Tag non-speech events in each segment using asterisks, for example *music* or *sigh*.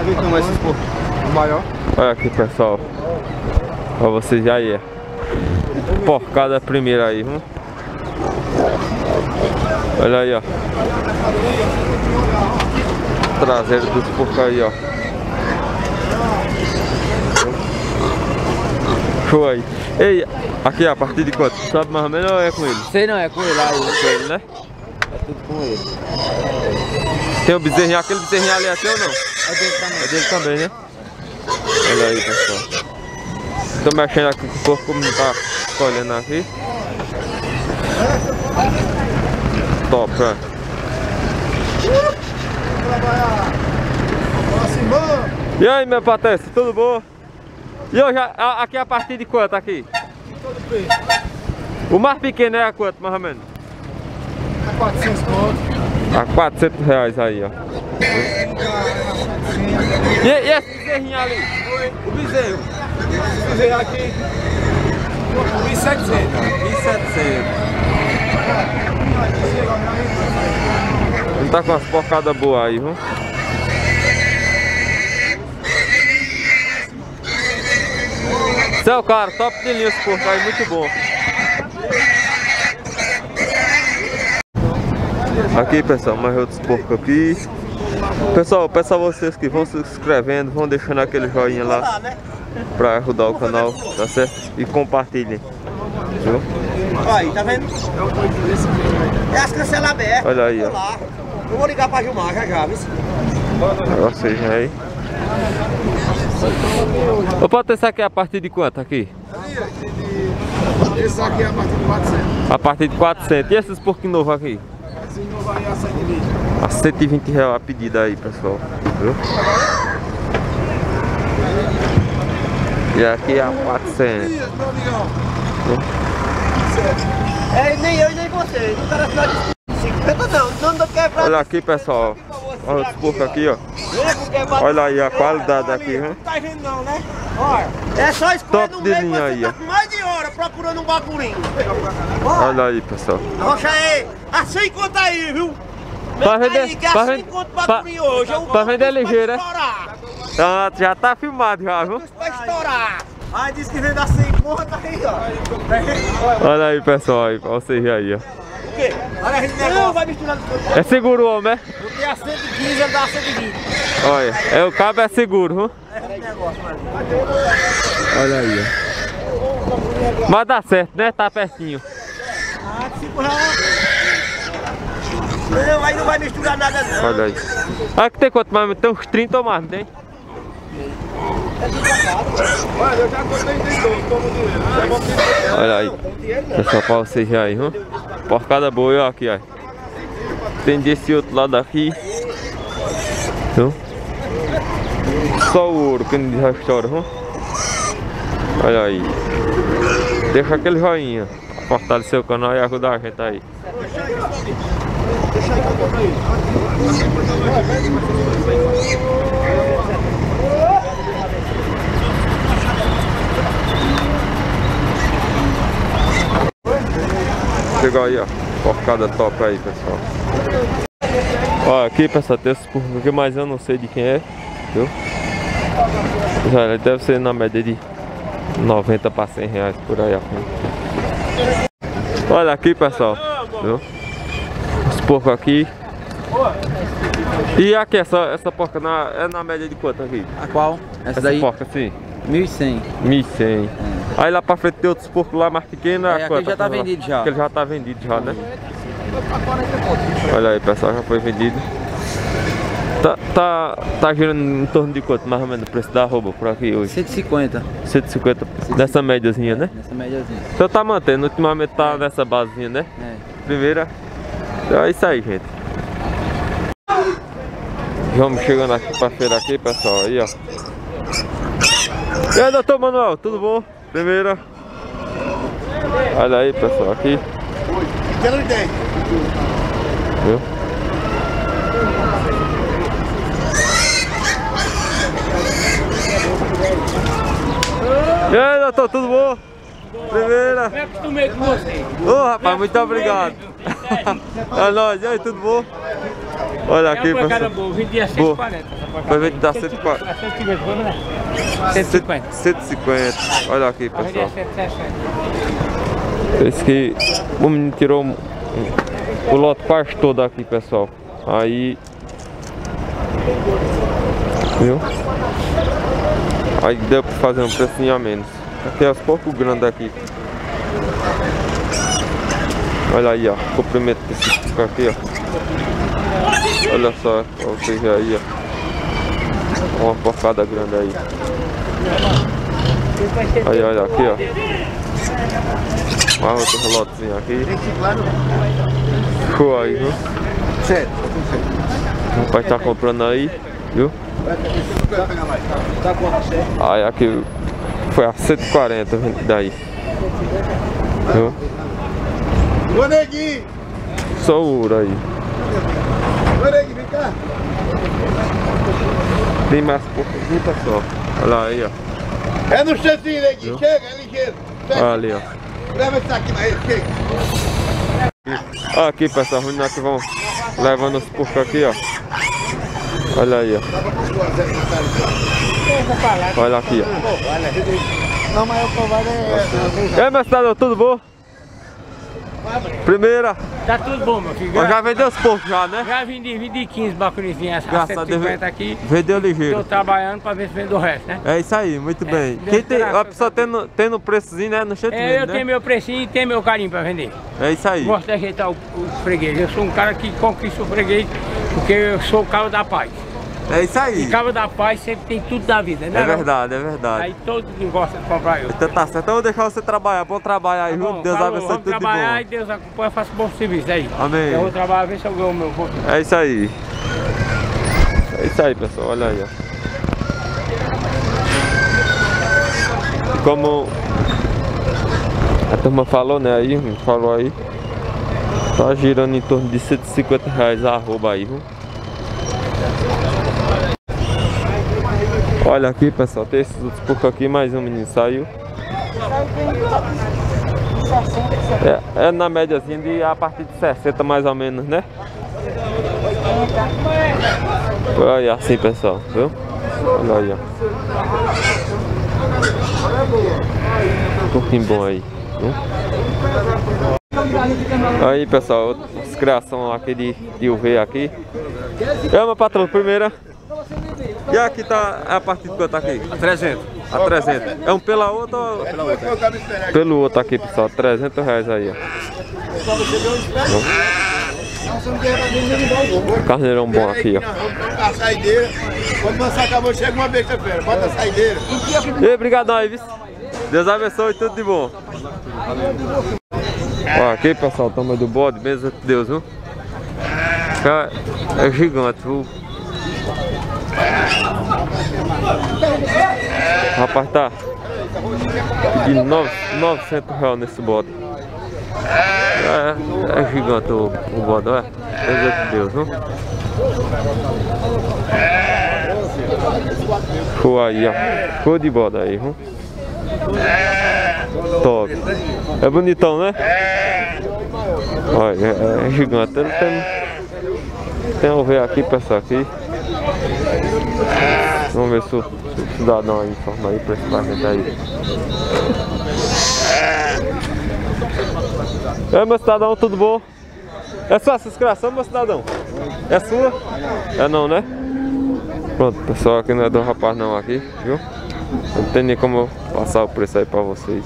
O maior? Olha aqui, pessoal. Pra vocês aí, é. Porcada primeira aí, viu? Olha aí, ó. Traseiro dos porcos aí, ó. Show aí. Ei, aqui a partir de quanto? Sabe mais ou menos ou é com ele? Sei não, é com ele aí. Com ele, né? É tudo com ele. Tem o bezerrinho, aquele bezerrinho ali é teu ou não? É dele também. É dele também, né? Olha aí, pessoal. Tô mexendo aqui com o porco como não tá colhendo aqui. Top, é. E aí, meu patrícia, tudo bom? E hoje, aqui é a partir de quanto aqui? O mais pequeno é a quanto, mais ou menos? A 400 conto. A 400 reais aí, ó. E, e esse bezerrinho ali? O bezerro? Fizer aqui. 1.700. 1.700. Ele tá com umas porcadas boas aí, viu? Seu cara, top de linha esse porco aí, muito bom. Aqui pessoal, mais outros porcos aqui. Pessoal, peço a vocês que vão se inscrevendo, vão deixando aquele joinha lá pra ajudar o canal, tá certo? E compartilhem. Viu? Ó, aí, tá vendo? É as cancelas abertas. Olha aí, ó. Eu vou ligar pra Gilmar já já, viu? Vocês aí. Ô, pode ter essa aqui a partir de quanto aqui? Esse aqui é a partir de 400. A partir de 400. E esses porquinhos novos aqui? Aí é a 120. A 120 reais a pedida aí, pessoal. Viu? E aqui é a 400. Ih, meu amigão. É, nem eu e nem você. Não quero assinar de 50 não. Não não quer pra... Olha aqui, pessoal. Olha os porcos aqui, ó. Olha aí a qualidade aqui, Não viu? tá vendo não, né? Olha. É só escolher Top no meio, aí, você ó. tá com mais de hora procurando um bacurinho. Olha aí, pessoal. Rocha aí. Assim conta aí, viu? Pra vender- aí, que pra assim vende- conta pra- bacurinho hoje. Eu pra vender ligeiro, né? Então, já tá filmado já, viu? Vai estourar. Aí diz que vem dar 100 porra, tá aí, ó. Olha aí, pessoal, aí, pra vocês aí, ó. O quê? Olha a gente Não, vai misturar. É seguro, homem, é? Eu tenho a 115, ele dá a 120. Olha, é, o cabo é seguro, viu? É negócio, mano. Olha aí, ó. Mas dá certo, né? Tá pertinho. Ah, 5 reais. Não, aí não vai misturar nada não. Olha aí. Aqui tem quanto mais? Tem uns 30 ou mais, não tem? Olha, aí. Pessoal, pra vocês já aí, viu? Porcada boa, ó, aqui, ó. Tem desse outro lado aqui. Viu? Só o ouro que não diz a história, viu? Olha aí. Deixa aquele joinha. Fortalecer o canal e ajudar a gente aí. Chegou aí, ó. Porcada top aí, pessoal. Ó, aqui, pessoal, tem esse porco mas eu não sei de quem é, viu? Já, ele deve ser na média de 90 para 100 reais por aí, ó. Olha aqui, pessoal, viu? Os porcos aqui. E aqui, essa, essa porca na, é na média de quanto aqui? A qual? Essa, Essa daí? porca, assim? 1.100. 1.100. Aí lá pra frente tem outros porcos lá mais pequenos. É, aquele já tá lá? vendido já. Aquele já tá vendido já, né? Olha aí, pessoal, já foi vendido. Tá, tá, tá girando em torno de quanto, mais ou menos, o preço da arroba por aqui hoje? 150. 150, nessa médiazinha, né? Nessa médiazinha. Então tá mantendo, ultimamente tá nessa basezinha, né? É. Primeira. Então é isso aí, gente. Vamos chegando aqui pra feira aqui, pessoal, aí, ó. E aí, doutor Manuel, tudo bom? Primeira. Olha aí, pessoal, aqui, viu? E aí, doutor, tudo bom? Primeira. Me acostumei com você. Ô, rapaz, muito obrigado. É nóis, e aí, tudo bom? Olha É aqui, pessoal. boa, vendia 140. essa pancada. Vai vender dar 140. 150, vamos lá. 150. 150. Olha aqui, vender pessoal. 160. Esse que o menino tirou o lote quase todo aqui, pessoal. Aí. Viu? Aí deu pra fazer um precinho a menos. Aqui é os poucos grandes aqui. Olha aí, ó. Comprimento desse pico aqui, ó. Olha só, vocês verem aí, ó. Uma porcada grande aí. Aí, olha aqui, ó. Mais outro relotezinho aqui. Ficou aí, viu? Certo. O rapaz tá comprando aí, viu? Aí aqui foi a 140 vende daí. Viu? Ô, neguinho! Só o ouro aí. Ô, neguinho, vem cá! Tem mais pouco junta só. Olha aí, ó. É no chancinho, neguinho. Chega, é ligeiro. Pega, Olha ali, ó. Leva esse aqui ele, chega. Aqui, pessoal, onde nós que vão levando os porcos aqui, ó. Olha aí, ó. Olha aqui, ó. Não, mas o covarde é... E aí, meu cidadão, tudo bom? Primeira. Tá tudo bom, meu filho. Já vendeu os porcos já, né? Já vendi, vendi 15 bacunizinhas, a Graças a Deus. 150 aqui. Vendeu Estou ligeiro. trabalhando pra ver se vendo o resto, né? É isso aí, muito bem. Deus Quem tem, a pessoa tendo, tendo preçozinho, né? No jeito É, eu mesmo, tenho né? meu precinho e tenho meu carinho pra vender. É isso aí. Gosto de ajeitar o, o freguês. Eu sou um cara que conquista o freguês porque eu sou o cabo da paz. É isso aí. E cabo da paz sempre tem tudo da vida, né? É verdade, é verdade. Aí todo mundo gosta de comprar eu. Então tá certo, então eu vou deixar você trabalhar. Bom trabalho aí, Tá bom, Deus falou, abençoe tudo de trabalhar e bom. Deus acompanha, eu faço bom serviço aí. Amém. Eu vou trabalhar, ver se eu ganho o meu ponto. É isso aí. É isso aí, pessoal. Olha aí, ó. E como a turma falou, né? Aí, falou aí. Tá girando em torno de 150 reais a arroba aí, viu? Olha aqui, pessoal. Tem esses outros poucos aqui. Mais um menino saiu. É, é na médiazinha de a partir de 60 mais ou menos, né? Olha assim, pessoal, viu? Olha aí, ó. Um pouquinho bom aí, viu? Aí, pessoal, criação aqui de, de UV aqui. É uma patrão, primeira. E aqui tá a partir de quanto aqui? A 300. A 300. É um pela outra ou pela outra? Pelo outro aqui, pessoal. 300 reais aí, ó. Carneirão bom aqui, ó. Vamos trocar a saideira. Quando você acabou, chega uma besta-feira. Bota a saideira. E aí, obrigadão aí, viu? Deus abençoe tudo de bom. Ó, aqui, pessoal, o tamanho do bode, benção de Deus, viu? Cara, é gigante, viu? Rapaz tá de nove- 900 reais nesse bode. É, é gigante o, o bode, olha. De Deus, viu? Ficou aí, ó. Ficou de bode aí, viu? Top. É bonitão, né? Olha, é, é gigante. Ele tem, tem um ver aqui, pessoal, aqui. Vamos ver se o, se o cidadão aí informa aí pra esse gente aí. É, meu cidadão, tudo bom? É sua inscrição, meu cidadão? É sua? É não, né? Pronto, pessoal, aqui não é do rapaz não aqui, viu? Não tem nem como eu passar o preço aí pra vocês.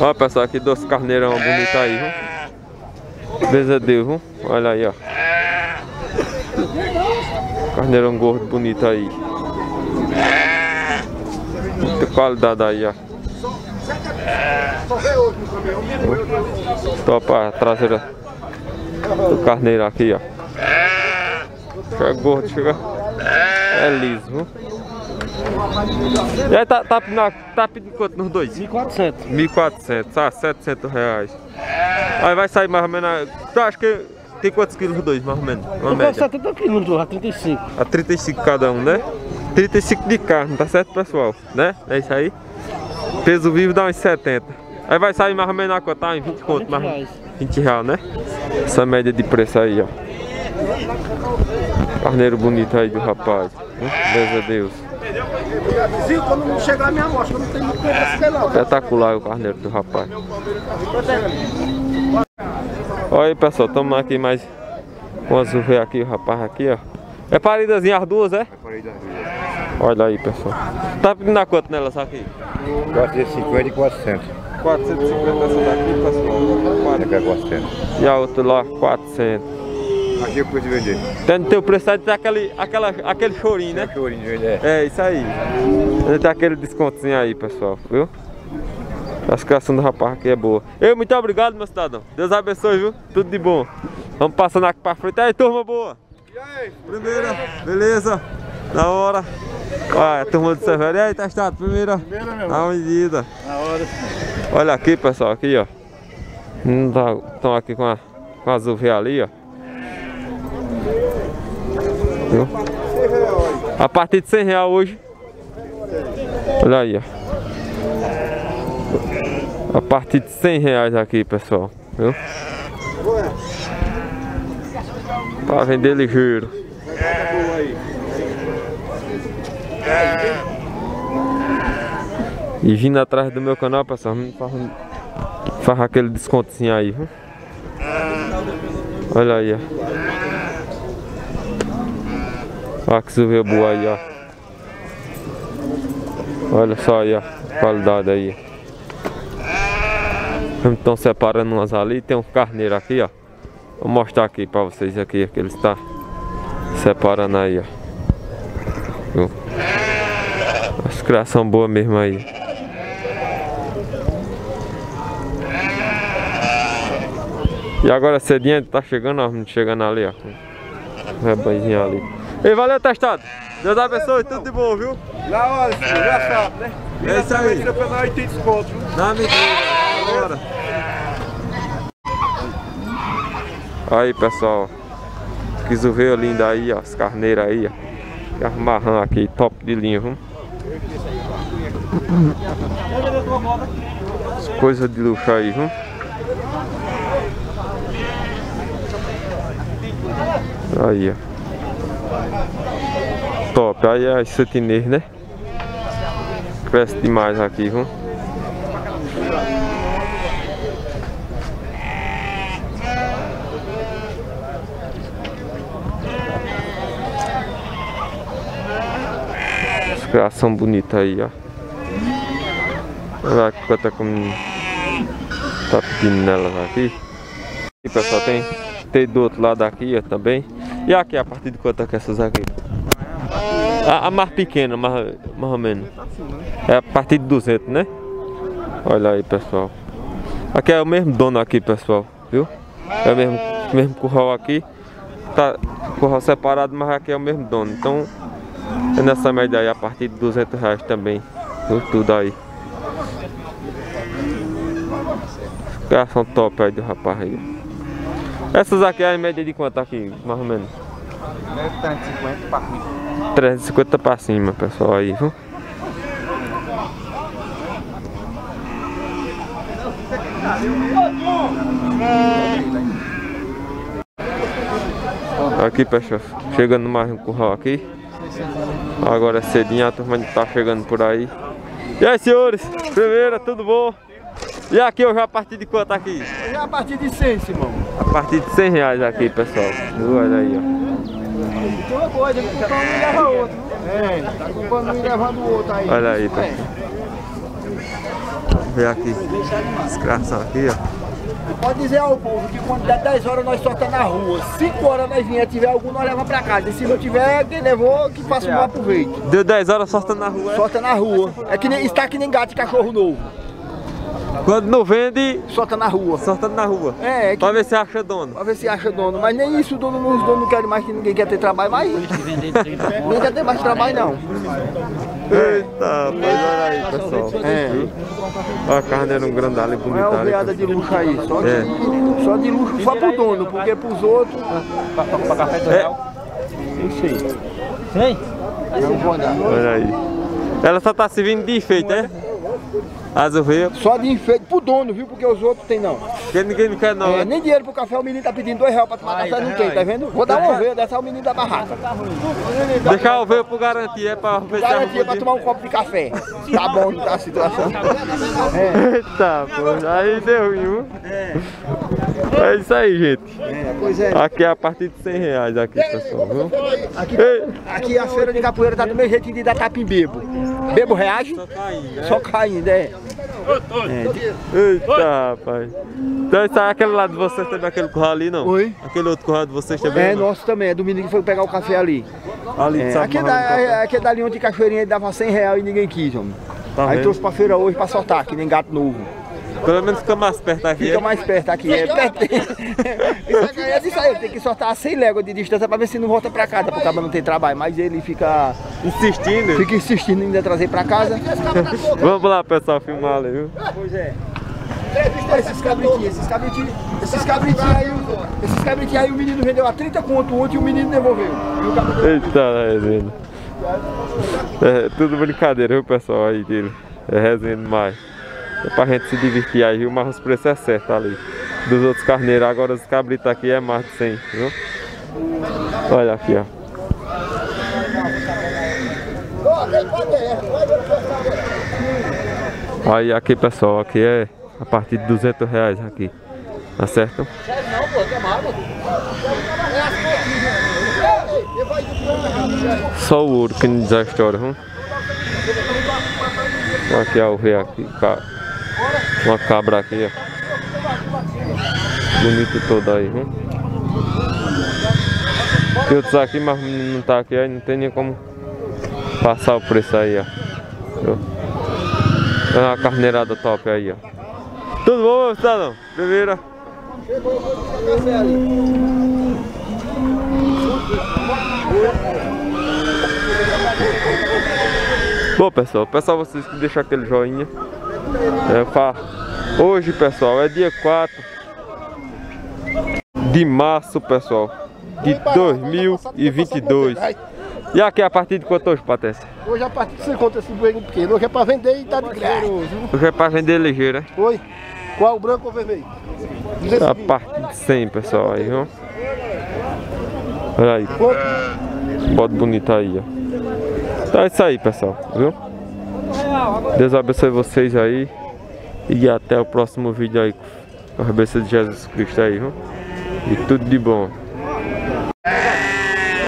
Ó, pessoal, aqui dois carneirão bonitos aí, viu? Beleza Deus, viu? Olha aí, ó. Carneirão gordo bonito aí. Muita qualidade aí, ó. Topa a traseira do carneiro aqui, ó. Chega gordo, chega. É liso, viu? E aí tá, tá, na, tá pedindo quanto nos dois? 1.400. 1.400, tá? 700 reais. Aí vai sair mais ou menos. Tu acha que tem quantos quilos os dois, mais ou menos? Uma média. 70 quilos, a 35. A 35 cada um, né? 35 de carne, tá certo, pessoal? Né? É isso aí. Peso vivo dá uns 70. Aí vai sair mais ou menos a quanto? Tá? Em 20 conto, mais 20 reais. 20 reais, né? Essa média de preço aí, ó. Carneiro bonito aí do rapaz. Graças a Deus. Dizia quando não chegar a minha amostra, não tenho muito medo desse não. Espetacular o carneiro do rapaz. Olha aí pessoal, estamos aqui mais com as ver aqui, o rapaz aqui, ó. É paridazinha as duas, é? Olha aí pessoal. Tá pedindo a quanto nelas aqui? 450 e 400. 450 essa daqui, pessoal. Olha que é 400. E a outra lá, 400. Aqui é o preço de vender. Tem, tem o preço aí de ter aquele, aquela, aquele chorinho, né? Chorinho de vender. É, isso aí. Tem aquele descontozinho aí, pessoal, viu? Criação do rapaz aqui é boa. Eu, muito obrigado, meu cidadão. Deus abençoe, viu? Tudo de bom. Vamos passando aqui pra frente. Aí, turma boa. E aí? Primeira, beleza? Na hora. Olha, a turma do Severo. E aí, testado? Primeira. Primeira, meu Na medida. Na hora. Olha aqui, pessoal, aqui, ó. Estão aqui com a, com a uve ali, ó. Viu? A partir de 100 reais hoje. Olha aí, ó. A partir de 100 reais aqui, pessoal. Viu? Pra vender ligeiro. E vindo atrás do meu canal, pessoal, faz, faz aquele descontozinho aí, viu? Olha aí, ó. Olha que subiu boa aí, ó. Olha só aí, ó. Qualidade aí. Estão separando umas ali. Tem um carneiro aqui, ó. Vou mostrar aqui pra vocês aqui, que ele está separando aí, ó. As criação boa mesmo aí. E agora cedinho tá chegando, ó, chegando ali, ó. Rebanhozinho ali. Ei, valeu, testado. Deus abençoe, tudo de bom, viu? Na hora, filho, já sabe, né? É isso aí. Tira pra nós e tem desconto. Na medida, bora. Aí, pessoal. Que zuveio lindo aí, ó. As carneiras aí, ó. Que amarrão aqui, top de linha, viu? As coisas de luxo aí, viu? Aí, ó. Top. Aí é as cetinês, né? Cresce demais aqui, viu? Criação bonita aí, ó. Olha lá que tá com. Tá pedindo nelas aqui. E pessoal, tem, tem do outro lado aqui ó, também. E aqui, a partir de quanto é que essas aqui? A, a mais pequena, mais, mais ou menos. É a partir de 200, né? Olha aí, pessoal. Aqui é o mesmo dono aqui, pessoal, viu? É o mesmo, mesmo curral aqui. Tá curral separado, mas aqui é o mesmo dono. Então, é nessa média aí, a partir de 200 reais também. Viu? Tudo aí. Criação top aí do rapaz aí. Essas aqui é a média de quanto aqui, mais ou menos? 350 para mim. 350 pra cima, pessoal, aí, viu? Aqui, pessoal, chegando mais um curral aqui. Agora é cedinho, a turma tá chegando por aí. E aí, senhores? Primeira, tudo bom? E aqui eu já a partir de quanto aqui? Já a partir de 100, Simão. A partir de 100 reais aqui, pessoal. Olha aí, ó. Tem uma coisa, ele comprando um e leva outro. É, tá comprando um e levando o outro aí. Olha aí, pessoal. Vamos ver aqui. Desgraçado aqui, ó. Pode dizer ao povo que quando der 10 horas nós só tá na rua, 5 horas nós vier, tiver algum nós leva pra casa. E se não tiver, quem levou, que faça um bom aproveito. Deu 10 horas só tá na rua. é? Solta na rua. É que nem, está que nem gato de cachorro novo. Quando não vende, Solta na rua. soltando na rua. É, é que, Pra ver se acha dono. pra ver se acha dono. Mas nem isso, o dono, os donos não querem mais que ninguém quer ter trabalho, mas *laughs* ninguém quer ter mais trabalho não. Eita, pois olha aí, pessoal. É. Olha a carneira um grandalho Não é bonito uma veada de luxo aí, só, É. de, só de luxo só pro dono, porque pros outros. É, Não vou dar. olha aí. Ela só tá servindo de enfeite, é? As ovelhas, Só de enfeite pro dono, viu? Porque os outros tem não. porque ninguém não quer não, É, né? nem dinheiro pro café, o menino tá pedindo dois reais pra tomar café, não tem, tá vendo? Vou dar uma ovelha dessa ao menino da barraca. Deixar a ovelha pro garantia, é pra ver se Garantia pra tomar um copo de café. Tá bom, não tá a situação. *laughs* Eita, pô, aí deu ruim, viu? É isso aí, gente. É, pois é. Aqui é a partir de 100 reais aqui, pessoal, viu? Aqui, aqui a feira de capoeira tá do meu jeitinho de dar tapa em bebo. Bebo reage, só caindo, é. Eita, rapaz. Então isso aí, aquele lado de vocês também, aquele curral ali, não? Oi? Aquele outro curral de vocês também? É não? nosso também, é do menino que foi pegar o café ali. Ali, É, aqui, da, menos, é, aqui dali onde cachoeirinha dava 100 reais e ninguém quis, homem. Tá Aí vendo? trouxe pra feira hoje pra soltar, que nem gato novo. Pelo menos fica mais perto aqui. Fica é? mais perto aqui, é perto. Isso é disso aí, tem que soltar a 100 léguas de distância pra ver se não volta pra casa, pro cabo não ter trabalho. Mas ele fica, Insistindo. fica insistindo em ainda trazer pra casa. *laughs* Vamos lá, pessoal, filmar ali, viu? Pois é. Esses cabritinhos, esses cabritinhos, esses cabritinhos aí, o- esses cabritinhos aí o menino vendeu a 30 conto ontem e o menino devolveu. E o Eita, resenha. É tudo brincadeira, viu, pessoal, aí dele. É resenha demais. É pra gente se divertir aí, viu? Mas os preços é certo ali. Dos outros carneiros, agora os cabritos aqui é mais de 100, viu? Olha aqui, ó. Aí aqui, pessoal, aqui é a partir de 200 reais aqui. Tá certo? Só o ouro que não diz a história, viu? Aqui ó, o rei aqui, ca- uma cabra aqui, ó. Bonito todo aí, viu? Tem outros aqui, mas não tá aqui, aí não tem nem como passar o preço aí, ó. É uma carneirada top aí, ó. Tudo bom, meu cidadão? Primeira. Bom pessoal, pessoal vocês que deixam aquele joinha. É, Hoje pessoal é dia 4 de março pessoal de 2022. E aqui é a partir de quanto hoje, Patrícia? Hoje a partir de você conta esse bueiro pequeno. Hoje é pra vender e tá de graça. Hoje é pra vender ligeiro, né? Oi? Qual, o branco ou o vermelho? A partir de 100 pessoal aí, viu? Olha aí, bode bonito aí, ó. Então é isso aí pessoal, viu? Deus abençoe vocês aí. E até o próximo vídeo aí com a cabeça de Jesus Cristo aí, viu? E tudo de bom.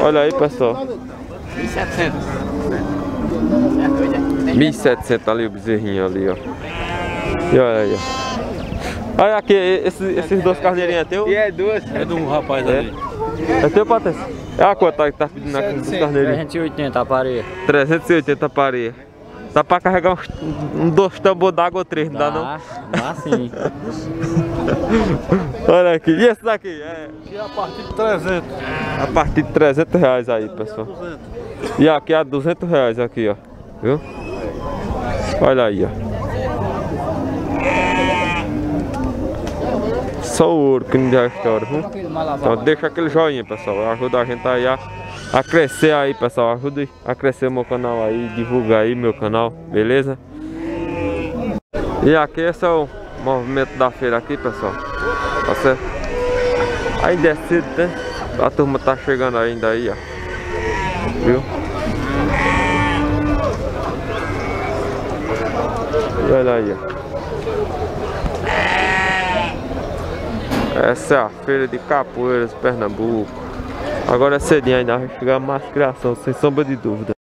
Olha aí, pessoal. 1.700 ali o bezerrinho ali, ó. E olha aí, ó. Olha aqui, esse- esses dois carneirinhos é teu? E é duas. É de um rapaz ali. É teu, Patrícia? É a quanto que tá pedindo aqui dos carneirinhos? 380 a parede. 380 pareia. Dá pra carregar uns, um dois tambor d'água ou três, não dá não? Dá sim. *laughs* Olha aqui, e esse daqui? É E a partir de 300. a partir de 300 reais aí, pessoal. E aqui a 200 reais aqui, ó. Viu? Olha aí, ó. Só o ouro que não deu a história, viu? Então deixa aquele joinha, pessoal. Ajuda a gente aí a, a crescer aí, pessoal. Ajuda a crescer o meu canal aí, divulgar aí meu canal, beleza? E aqui esse é o movimento da feira aqui, pessoal. Tá certo? Ainda é cedo, né? A turma tá chegando ainda aí, ó. Viu? E olha aí, ó. Essa é a feira de capoeiras Pernambuco. Agora é cedinho ainda, vai chegar mais criação, sem sombra de dúvida.